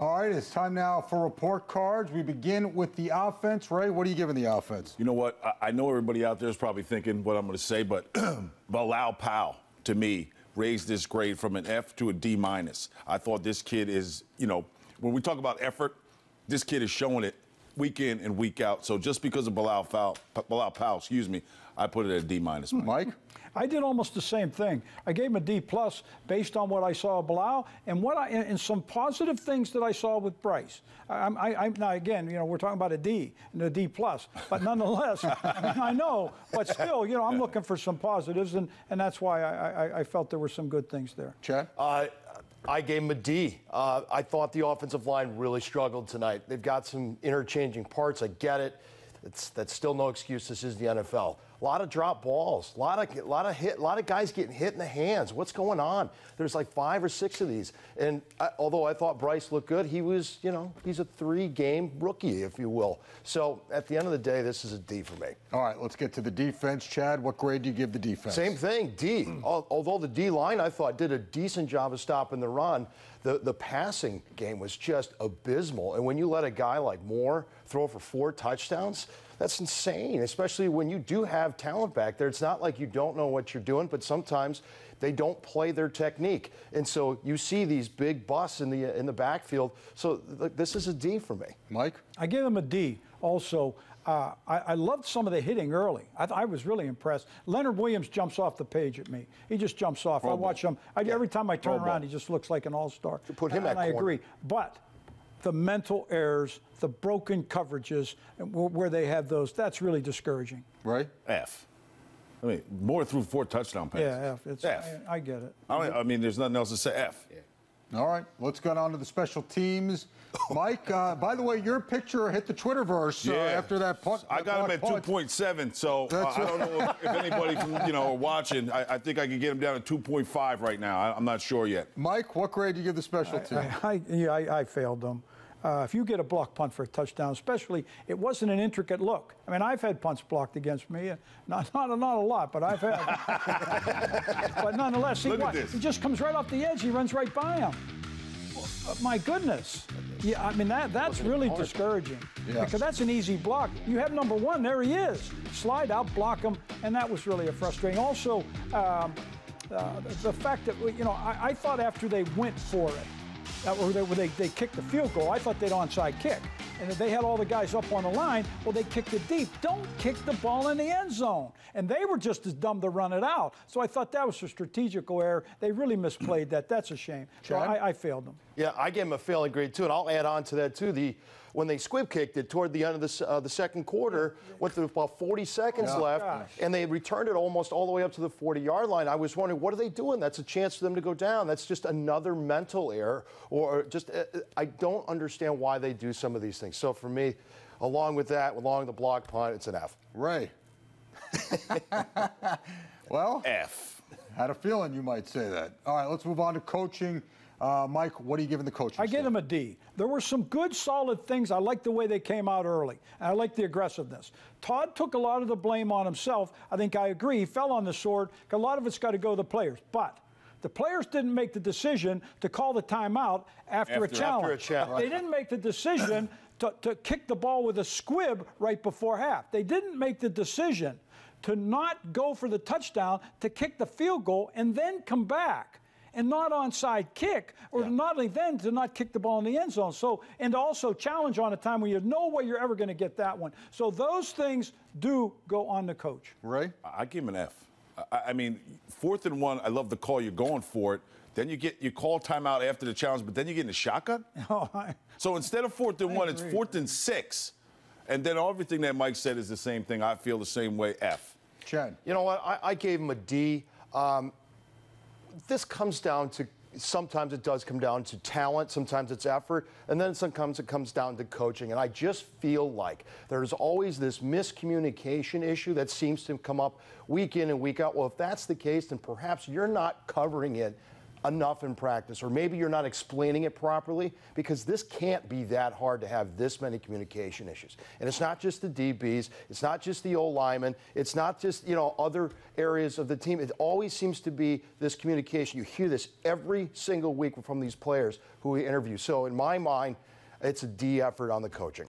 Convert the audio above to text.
All right, it's time now for report cards. We begin with the offense. Ray, what are you giving the offense? You know what? I, I know everybody out there is probably thinking what I'm going to say, but Bilal Powell, to me, raised this grade from an F to a D minus. I thought this kid is, you know, when we talk about effort, this kid is showing it week in and week out. So just because of Bilal Powell, Bilal Powell, excuse me, I put it at a D minus. Mike? I did almost the same thing. I gave him a D plus based on what I saw of Bilal and what I and, and some positive things that I saw with Bryce. I, I, I, now again, you know, we're talking about a D and a D plus, but nonetheless, I, mean, I know, but still, you know, I'm looking for some positives, and and that's why I, I, I felt there were some good things there. Chad? Uh, I gave him a D. Uh, I thought the offensive line really struggled tonight. They've got some interchanging parts. I get it. It's, that's still no excuse. This is the NFL. A lot of drop balls, a lot of, a lot of hit, a lot of guys getting hit in the hands. What's going on? There's like five or six of these. And I, although I thought Bryce looked good, he was, you know, he's a three-game rookie, if you will. So at the end of the day, this is a D for me. All right, let's get to the defense. Chad, what grade do you give the defense? Same thing, D. Although the D line, I thought, did a decent job of stopping the run, the, the passing game was just abysmal. And when you let a guy like Moore throw for four touchdowns, that's insane, especially when you do have talent back there. It's not like you don't know what you're doing, but sometimes they don't play their technique. And so you see these big busts in the in the backfield. So look, this is a D for me. Mike? I gave him a D. Also, uh, I, I, loved some of the hitting early. I, I, was really impressed. Leonard Williams jumps off the page at me. He just jumps off. Pro I watch him. I, yeah. Every time I turn Pro around, ball. he just looks like an all-star. Put him and at I corner. agree. But the mental errors, the broken coverages, where they have those, that's really discouraging. Right? F. I mean, Moore threw four touchdown passes. Yeah, F. It's, F. I, I get it. I mean, I mean, there's nothing else to say. F. Yeah. All right, let's get on to the special teams. Mike, uh, by the way, your picture hit the Twitterverse uh, yeah. after that punt. I got him at 2.7, so uh, I don't know if, anybody from you know watching. I, I, think I can get him down to 2.5 right now. I, am not sure yet. Mike, what grade do you give the special team? I, I, yeah, I, failed them. Uh, if you get a block punt for a touchdown, especially, it wasn't an intricate look. I mean, I've had punts blocked against me, not not, not a lot, but I've had. but nonetheless, see what? He just comes right off the edge. He runs right by him. Uh, my goodness. Yeah, I mean that that's really hard. discouraging yes. because that's an easy block. You have number one, there he is. Slide out, block him, and that was really a frustrating. Also, um, uh, the fact that you know I, I thought after they went for it or they, they, they kicked the field goal. I thought they'd onside kick. And if they had all the guys up on the line, well, they kicked it deep. Don't kick the ball in the end zone. And they were just as dumb to run it out. So I thought that was a strategical error. They really misplayed that. That's a shame. So I, I failed them. Yeah, I gave them a failing grade too, and I'll add on to that too. The when they squib kicked it toward the end of the, uh, the second quarter, went with about 40 seconds oh, left, gosh. and they returned it almost all the way up to the 40 yard line. I was wondering, what are they doing? That's a chance for them to go down. That's just another mental error, or just, uh, I don't understand why they do some of these things. So for me, along with that, along the block punt, it's an F. Right. well, F. Had a feeling you might say that. All right, let's move on to coaching. Uh, Mike, what are you giving the coaching? I give them a D. There were some good, solid things. I like the way they came out early. And I like the aggressiveness. Todd took a lot of the blame on himself. I think I agree. He fell on the sword. A lot of it's got to go to the players. But the players didn't make the decision to call the timeout after, after a challenge. After a challenge. They didn't make the decision to, to kick the ball with a squib right before half. They didn't make the decision to not go for the touchdown, to kick the field goal, and then come back and not onside kick, or yeah. not only then to not kick the ball in the end zone. So, and also challenge on a time when you have no way you're ever going to get that one. So those things do go on the coach. Ray? I give him an F. I, I mean, fourth and one, I love the call. You're going for it. Then you get you call timeout after the challenge, but then you get in the shotgun. Oh, I, so instead of fourth and I one, agree. it's fourth and six. And then everything that Mike said is the same thing. I feel the same way. F. Chad. You know what? I, I gave him a D. Um, this comes down to sometimes it does come down to talent, sometimes it's effort, and then sometimes it comes down to coaching. And I just feel like there's always this miscommunication issue that seems to come up week in and week out. Well, if that's the case, then perhaps you're not covering it enough in practice, or maybe you're not explaining it properly, because this can't be that hard to have this many communication issues. And it's not just the DBs, it's not just the old linemen, it's not just you know other areas of the team. It always seems to be this communication. You hear this every single week from these players who we interview. So in my mind, it's a D effort on the coaching.